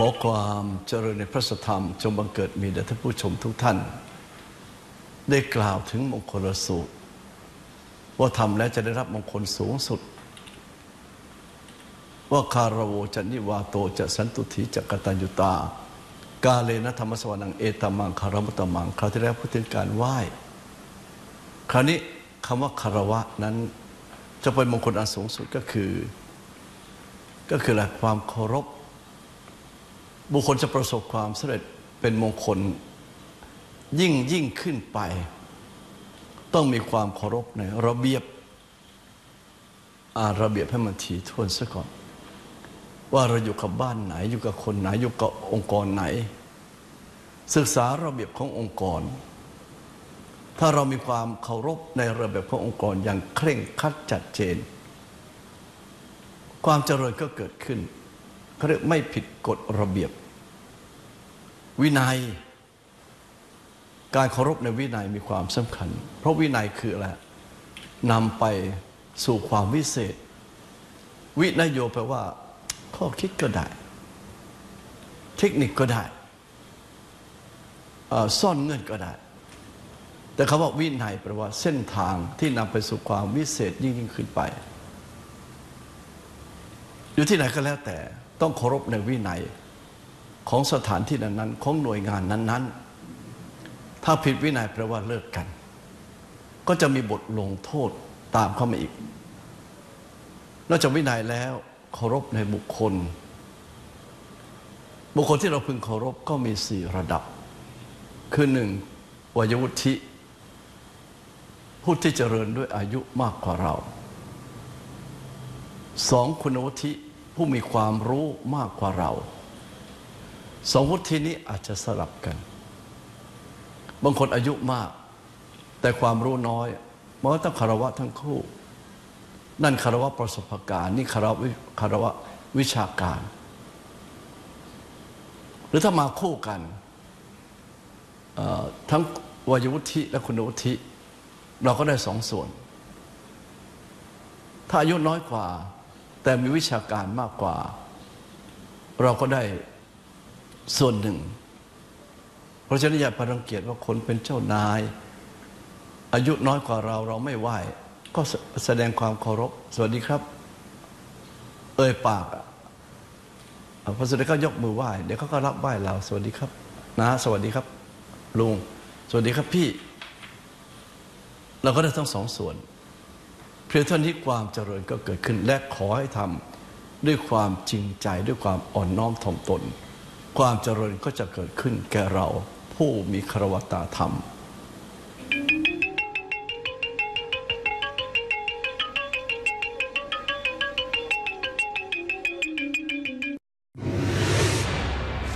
ขอความเจริญในพระสธรรม จงบังเกิดมีแด่ท่านผู้ชมทุกท่าน ได้กล่าวถึงมงคลสูตร ว่าทำแล้วจะได้รับมงคลสูงสุด ว่าคารโวจะนิวาโตจะสันตุถีจะกตัญญูตา กาเลนะธรรมสวรนังเอตมังคารมุตตมังคราวที่แล้วพูดถึงการไหว้คราวนี้คำว่าคารวะนั้นจะเป็นมงคลอันสูงสุดก็คือ ก็คืออะไรความเคารพ บุคคลจะประสบความสำเร็จเป็นมงคลยิ่งยิ่งขึ้นไป ต้องมีความเคารพในระเบียบอระเบียบให้มันถี่ถ้วนซะก่อน ว่าเราอยู่กับบ้านไหน อยู่กับคนไหน อยู่กับองค์กรไหน ศึกษาระเบียบขององค์กร ถ้าเรามีความเคารพในระเบียบขององค์กรอย่างเคร่งครัดจัดเจน ความเจริญก็เกิดขึ้นเขาเรียกไม่ผิดกฎระเบียบ วินัย การเคารพในวินัยมีความสำคัญ เพราะวินัยคืออะไรนำไปสู่ความวิเศษ วินยโยแปลว่า ข้อคิดก็ได้ เทคนิคก็ได้ซ่อนเงื่อนก็ได้ แต่คำว่าวินัยแปลว่าเส้นทางที่นำไปสู่ความวิเศษยิ่งยิ่งขึ้นไป อยู่ที่ไหนก็แล้วแต่ต้องเคารพในวินัยของสถานที่นั้นๆ ของหน่วยงานนั้น ๆ ถ้าผิดวินัยแปลว่าเลิกกัน ก็จะมีบทลงโทษตามเข้ามาอีก นอกจากวินัยแล้วเคารพในบุคคล บุคคลที่เราพึงเคารพก็มีสี่ระดับ คือหนึ่งวัยวุฒิผู้ที่เจริญด้วยอายุมากกว่าเราสองคุณวุฒิผู้มีความรู้มากกว่าเราสองวุฒินี้อาจจะสลับกัน บางคนอายุมาก แต่ความรู้น้อยมันก็ต้องคารวะทั้งคู่ นั่นคารวะประสบการณ์นี่คารวะคารวะวิชาการ หรือถ้ามาคู่กันทั้งวัยวุฒิและคุณวุฒิเราก็ได้สองส่วน ถ้าอายุน้อยกว่า แต่มีวิชาการมากกว่า เราก็ได้ส่วนหนึ่ง เพราะฉะนั้นอย่าไปรังเกียจว่าคนเป็นเจ้านาย อายุน้อยกว่าเราเราไม่ไหวก็แสดงความเคารพ สวัสดีครับ เอ่ยปากพระสุดท้ายก็ยกมือไหว้เดี๋ยวเขาก็รับไหว้เรา สวัสดีครับนะสวัสดีครับ ลุง สวัสดีครับพี่ เราก็ได้ทั้งสองส่วนเพียงเท่านี้ความเจริญก็เกิดขึ้น และขอให้ทำด้วยความจริงใจด้วยความอ่อนน้อมถ่อมตน ความเจริญก็จะเกิดขึ้นแก่เรา ผู้มีครวตาธรรม